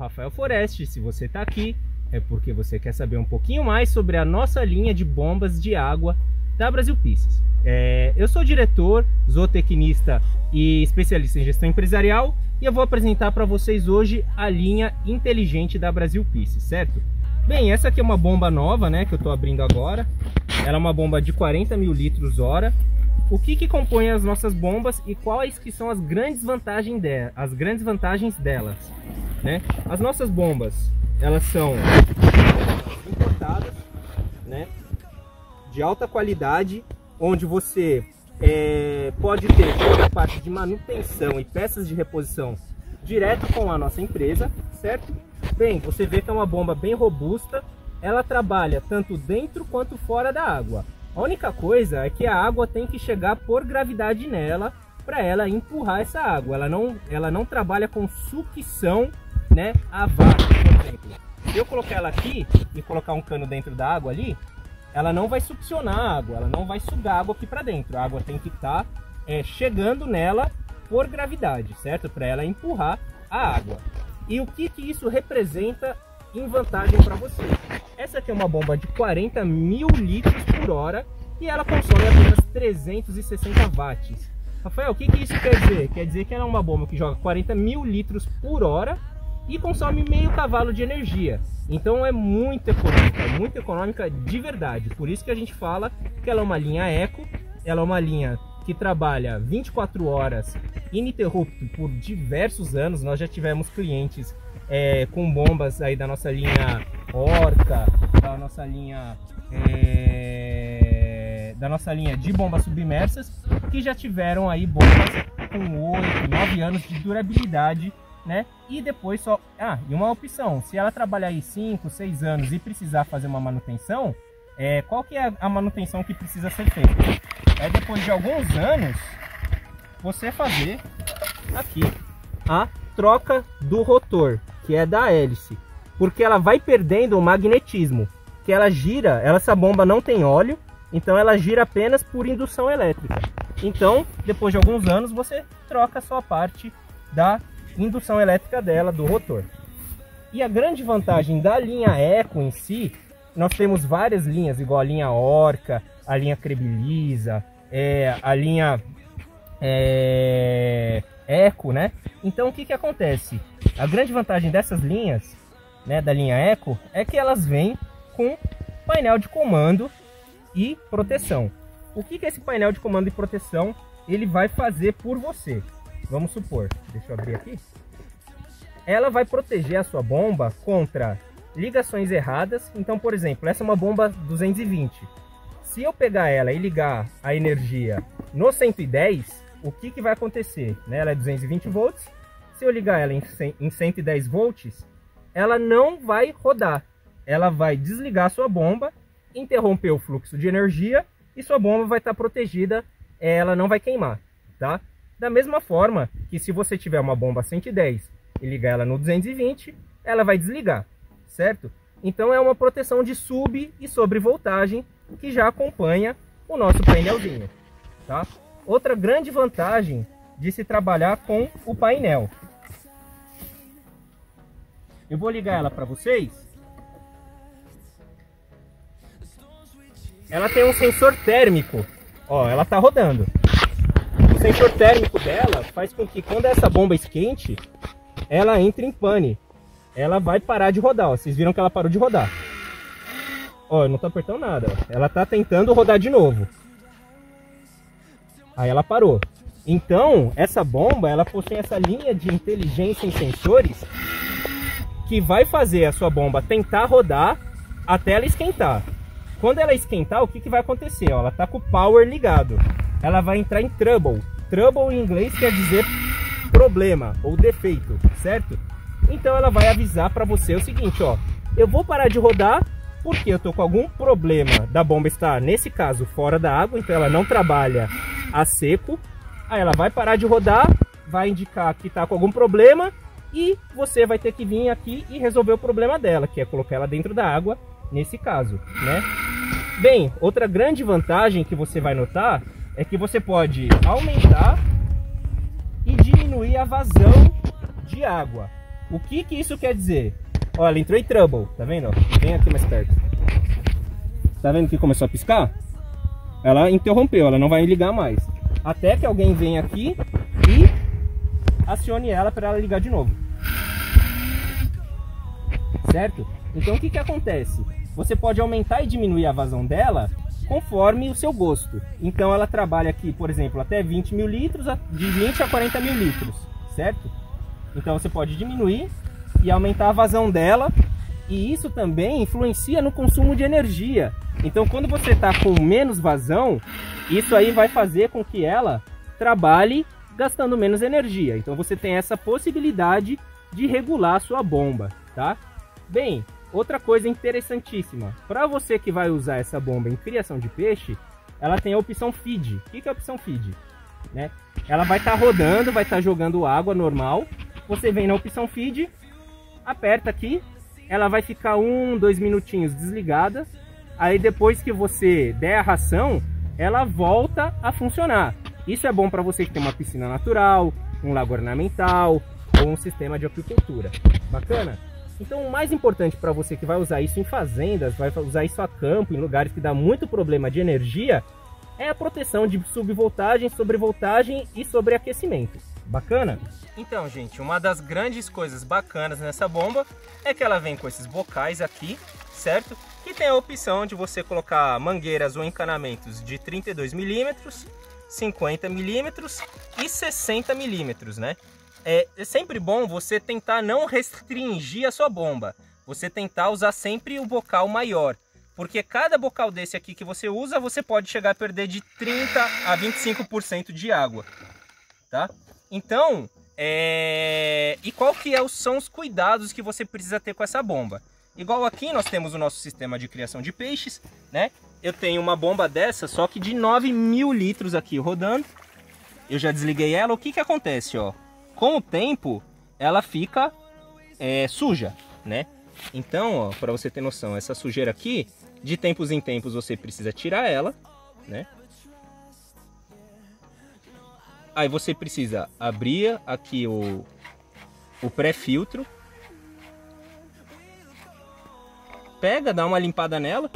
Rafael Foreste. Se você está aqui, é porque você quer saber um pouquinho mais sobre a nossa linha de bombas de água da Brasil Pisces. É, eu sou diretor, zootecnista e especialista em gestão empresarial e eu vou apresentar para vocês hoje a linha inteligente da Brasil Pisces, certo? Bem, essa aqui é uma bomba nova, né, que eu estou abrindo agora. Ela é uma bomba de 40 mil litros hora. O que, que compõe as nossas bombas e quais que são as grandes vantagens, de, as grandes vantagens delas? Né? As nossas bombas, elas são importadas, né? de alta qualidade, onde você é, pode ter toda a parte de manutenção e peças de reposição direto com a nossa empresa, certo? Bem, você vê que é uma bomba bem robusta, ela trabalha tanto dentro quanto fora da água. A única coisa é que a água tem que chegar por gravidade nela para ela empurrar essa água. Ela não, ela não trabalha com sucção, né, a vácuo, por exemplo. Se eu colocar ela aqui e colocar um cano dentro da água ali, ela não vai succionar a água, ela não vai sugar água aqui para dentro. A água tem que estar tá, é, chegando nela por gravidade, certo? Para ela empurrar a água. E o que, que isso representa em vantagem para você? Essa aqui é uma bomba de 40 mil litros por hora e ela consome apenas 360 watts. Rafael, o que, que isso quer dizer? Quer dizer que ela é uma bomba que joga 40 mil litros por hora e consome meio cavalo de energia. Então é muito econômica, muito econômica de verdade. Por isso que a gente fala que ela é uma linha eco, ela é uma linha que trabalha 24 horas ininterrupto por diversos anos. Nós já tivemos clientes é, com bombas aí da nossa linha Orca, da nossa linha é, da nossa linha de bombas submersas, que já tiveram aí bombas com 8, 9 anos de durabilidade, né? E depois só... Ah, e uma opção, se ela trabalhar aí 5, 6 anos e precisar fazer uma manutenção, é, qual que é a manutenção que precisa ser feita? É depois de alguns anos, você fazer aqui a troca do rotor, que é da hélice, porque ela vai perdendo o magnetismo, que ela gira, ela, essa bomba não tem óleo, então ela gira apenas por indução elétrica. Então, depois de alguns anos, você troca só a parte da indução elétrica dela, do rotor. E a grande vantagem da linha Eco em si, nós temos várias linhas, igual a linha Orca, a linha Crebilisa, é, a linha é, Eco, né? Então o que, que acontece? A grande vantagem dessas linhas, né, da linha Eco, é que elas vêm com painel de comando e proteção. O que, que esse painel de comando e proteção ele vai fazer por você? Vamos supor, deixa eu abrir aqui. Ela vai proteger a sua bomba contra ligações erradas. Então, por exemplo, essa é uma bomba 220. Se eu pegar ela e ligar a energia no 110, o que, que vai acontecer? Né? Ela é 220 volts. Se eu ligar ela em 110 volts, ela não vai rodar. Ela vai desligar sua bomba, interromper o fluxo de energia e sua bomba vai estar protegida, ela não vai queimar, tá? Da mesma forma que se você tiver uma bomba 110 e ligar ela no 220, ela vai desligar, certo? Então é uma proteção de sub e sobrevoltagem que já acompanha o nosso painelzinho, tá? Outra grande vantagem de se trabalhar com o painel. Eu vou ligar ela para vocês. Ela tem um sensor térmico. Ó, ela tá rodando. O sensor térmico dela faz com que quando essa bomba esquente, ela entre em pane. Ela vai parar de rodar, ó. Vocês viram que ela parou de rodar. Ó, não tá apertando nada. Ó. Ela tá tentando rodar de novo. Aí ela parou. Então, essa bomba, ela possui essa linha de inteligência em sensores que vai fazer a sua bomba tentar rodar até ela esquentar. Quando ela esquentar, o que, que vai acontecer? Ela tá com o power ligado. Ela vai entrar em trouble. Trouble em inglês quer dizer problema ou defeito, certo? Então ela vai avisar para você o seguinte, ó, eu vou parar de rodar porque eu tô com algum problema da bomba estar, nesse caso, fora da água, então ela não trabalha a seco. Aí ela vai parar de rodar, vai indicar que tá com algum problema e você vai ter que vir aqui e resolver o problema dela, que é colocar ela dentro da água, nesse caso, né? Bem, outra grande vantagem que você vai notar é que você pode aumentar e diminuir a vazão de água. O que que isso quer dizer? Olha, entrou em trouble, tá vendo? Vem aqui mais perto. Tá vendo que começou a piscar? Ela interrompeu, ela não vai ligar mais. Até que alguém venha aqui acione ela para ela ligar de novo. Certo? Então o que que acontece? Você pode aumentar e diminuir a vazão dela conforme o seu gosto. Então ela trabalha aqui, por exemplo, até 20 mil litros, de 20 a 40 mil litros, certo? Então você pode diminuir e aumentar a vazão dela e isso também influencia no consumo de energia. Então quando você está com menos vazão, isso aí vai fazer com que ela trabalhe gastando menos energia. Então você tem essa possibilidade de regular a sua bomba, tá? Bem, Outra coisa interessantíssima, para você que vai usar essa bomba em criação de peixe, ela tem a opção feed. O que é a opção feed? Né? Ela vai estar tá rodando, vai estar tá jogando água normal. Você vem na opção feed, aperta aqui, ela vai ficar um, dois minutinhos desligada. Aí depois que você der a ração, ela volta a funcionar. Isso é bom para você que tem uma piscina natural, um lago ornamental ou um sistema de apicultura. Bacana? Então o mais importante para você que vai usar isso em fazendas, vai usar isso a campo, em lugares que dá muito problema de energia, é a proteção de subvoltagem, sobrevoltagem e sobreaquecimento. Bacana? Então, gente, uma das grandes coisas bacanas nessa bomba é que ela vem com esses bocais aqui, certo? Que tem a opção de você colocar mangueiras ou encanamentos de 32 milímetros, 50 milímetros e 60 milímetros, né? é, é sempre bom você tentar não restringir a sua bomba. Você tentar usar sempre o bocal maior. Porque cada bocal desse aqui que você usa, você pode chegar a perder de 30 a 25% de água. Tá? Então, é... e qual que é, são os cuidados que você precisa ter com essa bomba? Igual aqui nós temos o nosso sistema de criação de peixes, né? Eu tenho uma bomba dessa, só que de 9 mil litros aqui rodando. Eu já desliguei ela. O que que acontece, ó? com o tempo ela fica é, suja, né? Então, para você ter noção, essa sujeira aqui, de tempos em tempos você precisa tirar ela, né? Aí você precisa abrir aqui o, o pré-filtro. Pega, dá uma limpada nela.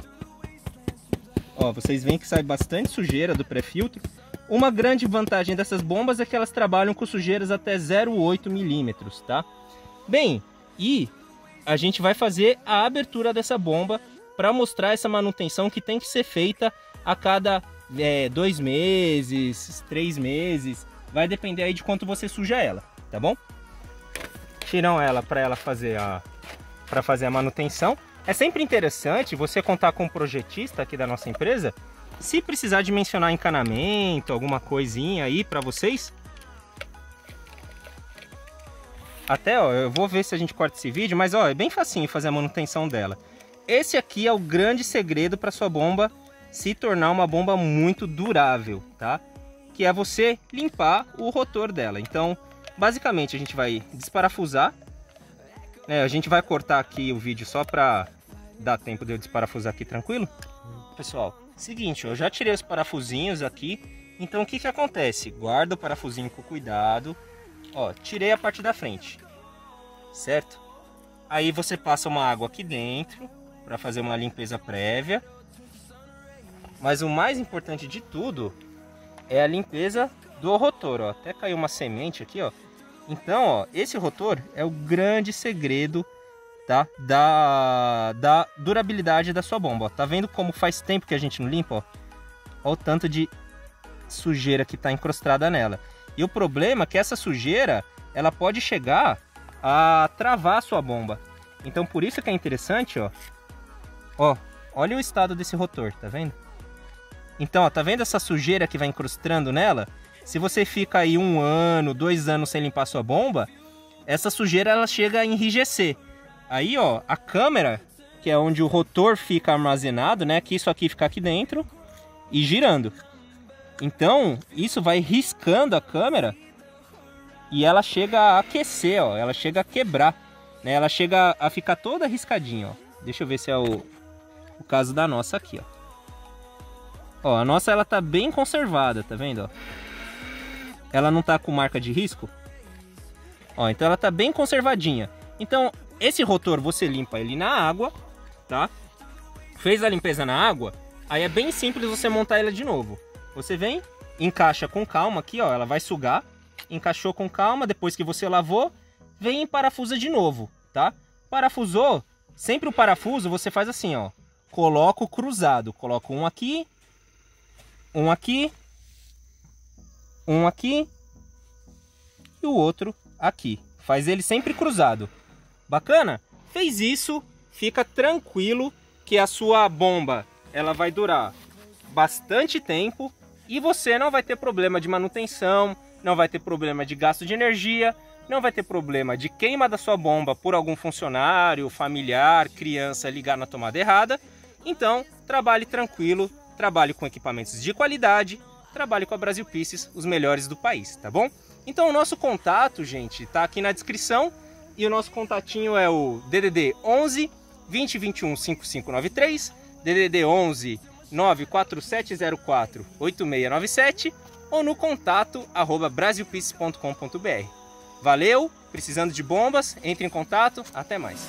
Ó, vocês veem que sai bastante sujeira do pré-filtro. Uma grande vantagem dessas bombas é que elas trabalham com sujeiras até 0,8 milímetros, tá? Bem, e a gente vai fazer a abertura dessa bomba para mostrar essa manutenção que tem que ser feita a cada é, dois meses, três meses, vai depender aí de quanto você suja ela, tá bom? Tiram ela para ela fazer a para fazer a manutenção. É sempre interessante você contar com um projetista aqui da nossa empresa se precisar de mencionar encanamento, alguma coisinha aí para vocês, até ó, eu vou ver se a gente corta esse vídeo, mas ó, é bem facinho fazer a manutenção dela. Esse aqui é o grande segredo para sua bomba se tornar uma bomba muito durável, tá? Que é você limpar o rotor dela. Então, basicamente a gente vai desparafusar. Né? A gente vai cortar aqui o vídeo só para dar tempo de eu desparafusar aqui tranquilo. Pessoal, Seguinte, eu já tirei os parafusinhos aqui. Então o que que acontece? Guarda o parafusinho com cuidado. Ó, tirei a parte da frente. Certo? Aí você passa uma água aqui dentro para fazer uma limpeza prévia. Mas o mais importante de tudo é a limpeza do rotor, ó. Até caiu uma semente aqui, ó. Então, ó, esse rotor é o grande segredo tá? Da, da durabilidade da sua bomba. Ó. Tá vendo como faz tempo que a gente não limpa? Ó? O tanto de sujeira que está encrustada nela. E o problema é que essa sujeira ela pode chegar a travar a sua bomba. Então por isso que é interessante, ó. Ó, olha o estado desse rotor, tá vendo? Então, ó, tá vendo essa sujeira que vai incrustando nela? Se você fica aí um ano, dois anos sem limpar sua bomba, essa sujeira ela chega a enrijecer. Aí, ó, a câmera, que é onde o rotor fica armazenado, né? Que isso aqui fica aqui dentro e girando. Então, isso vai riscando a câmera e ela chega a aquecer, ó. Ela chega a quebrar, né? Ela chega a ficar toda riscadinha, ó. Deixa eu ver se é o, o caso da nossa aqui, ó. Ó, a nossa ela tá bem conservada, tá vendo, ó? Ela não tá com marca de risco. Ó, então ela tá bem conservadinha. Então, esse rotor você limpa ele na água, tá? Fez a limpeza na água, aí é bem simples você montar ela de novo. Você vem, encaixa com calma aqui, ó, ela vai sugar. Encaixou com calma, depois que você lavou, vem e parafusa de novo, tá? Parafusou, sempre o parafuso você faz assim, ó. Coloca o cruzado, coloca um aqui, um aqui, um aqui e o outro aqui. Faz ele sempre cruzado. Bacana? Fez isso, fica tranquilo que a sua bomba ela vai durar bastante tempo e você não vai ter problema de manutenção, não vai ter problema de gasto de energia, não vai ter problema de queima da sua bomba por algum funcionário, familiar, criança ligar na tomada errada. Então, trabalhe tranquilo, trabalhe com equipamentos de qualidade, trabalhe com a Brasil Pieces, os melhores do país, tá bom? Então, o nosso contato, gente, tá aqui na descrição e o nosso contatinho é o DDD 11 2021 5593, DDD 11 94704 8697 ou no contato arroba brasilpeace.com.br. Valeu, precisando de bombas, entre em contato, até mais.